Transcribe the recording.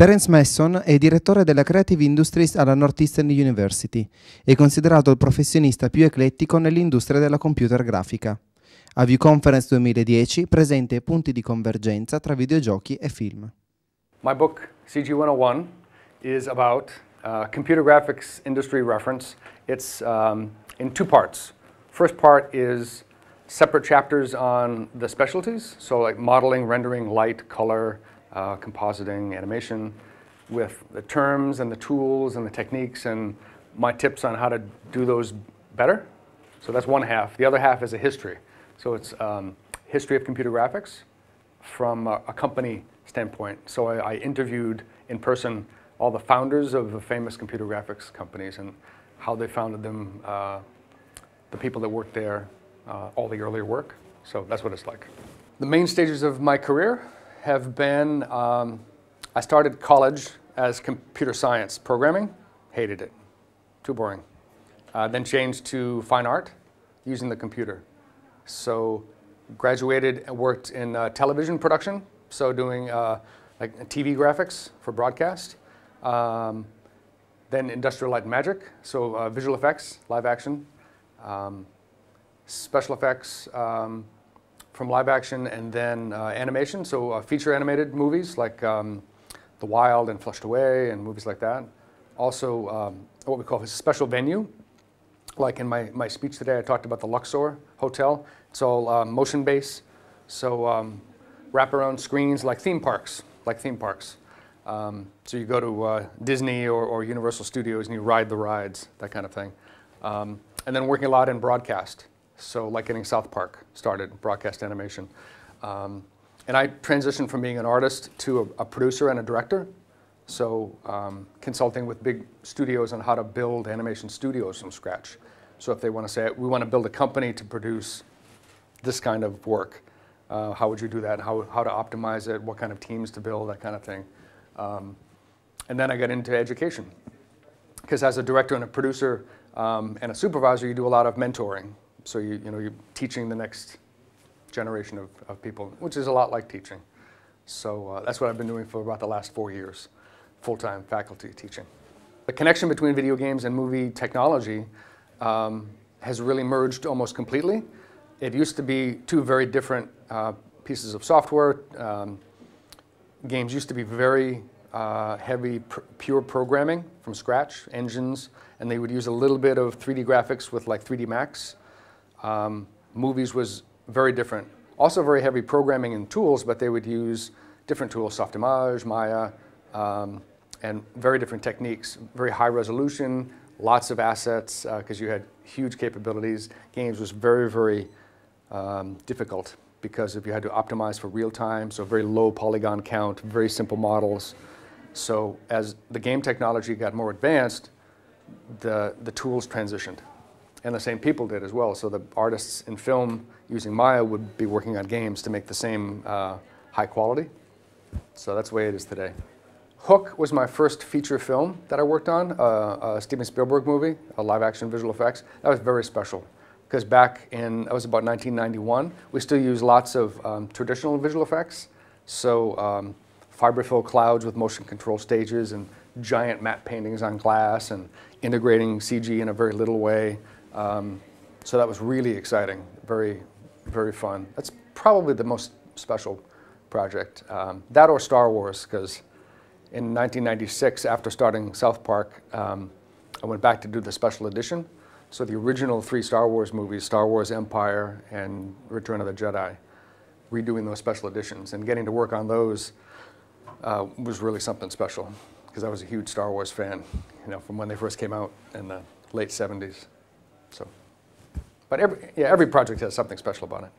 Terence Masson è direttore della Creative Industries alla Northeastern University e considerato il professionista più eclettico nell'industria della computer grafica. A View Conference 2010 presenta i punti di convergenza tra videogiochi e film. My book, CG101, is about uh, computer graphics industry reference. It's um, in two parts. First part is separate chapters on the specialties, so like modeling, rendering, light, color, uh, compositing, animation, with the terms and the tools and the techniques and my tips on how to do those better. So that's one half. The other half is a history. So it's um, history of computer graphics from a, a company standpoint. So I, I, interviewed in person all the founders of the famous computer graphics companies and how they founded them, uh, the people that worked there, uh, all the earlier work. So that's what it's like. The main stages of my career, have been, um, I started college as computer science programming, hated it, too boring. Uh, then changed to fine art using the computer. So graduated and worked in uh, television production, so doing uh, like TV graphics for broadcast. Um, then industrial light and magic, so uh, visual effects, live action, um, special effects, um, from live action and then uh, animation, so uh, feature animated movies like um, The Wild and Flushed Away and movies like that. Also, um, what we call a special venue. Like in my, my speech today, I talked about the Luxor Hotel. It's all uh, motion base, so um, wraparound screens like theme parks, like theme parks. Um, so you go to uh, Disney or, or, Universal Studios and you ride the rides, that kind of thing. Um, and then working a lot in broadcast. So like getting South Park started, broadcast animation. Um, and I transitioned from being an artist to a, a producer and a director. So um, consulting with big studios on how to build animation studios from scratch. So if they want to say, we want to build a company to produce this kind of work, uh, how would you do that? How, how to optimize it? What kind of teams to build? That kind of thing. Um, and then I got into education. Because as a director and a producer um, and a supervisor, you do a lot of mentoring. So you, you know, you're teaching the next generation of, of people, which is a lot like teaching. So uh, that's what I've been doing for about the last four years, full-time faculty teaching. The connection between video games and movie technology um, has really merged almost completely. It used to be two very different uh, pieces of software. Um, games used to be very uh, heavy pr pure programming from scratch, engines, and they would use a little bit of 3D graphics with like 3D Max um, movies was very different. Also very heavy programming and tools, but they would use different tools, Softimage, Maya, um, and very different techniques. Very high resolution, lots of assets, because uh, you had huge capabilities. Games was very, very um, difficult because if you had to optimize for real time, so very low polygon count, very simple models. So as the game technology got more advanced, the, the tools transitioned and the same people did as well. So the artists in film using Maya would be working on games to make the same uh, high quality. So that's the way it is today. Hook was my first feature film that I worked on, uh, a Steven Spielberg movie, a live action visual effects. That was very special because back in, that was about 1991, we still use lots of um, traditional visual effects. So um, fiberfill clouds with motion control stages and giant matte paintings on glass and integrating CG in a very little way. Um, so that was really exciting, very, very fun. That's probably the most special project. Um, that or Star Wars, because in 1996, after starting South Park, um, I went back to do the special edition. So the original three Star Wars movies, Star Wars Empire and Return of the Jedi, redoing those special editions and getting to work on those uh, was really something special because I was a huge Star Wars fan, you know, from when they first came out in the late 70s. So, but every, yeah, every project has something special about it.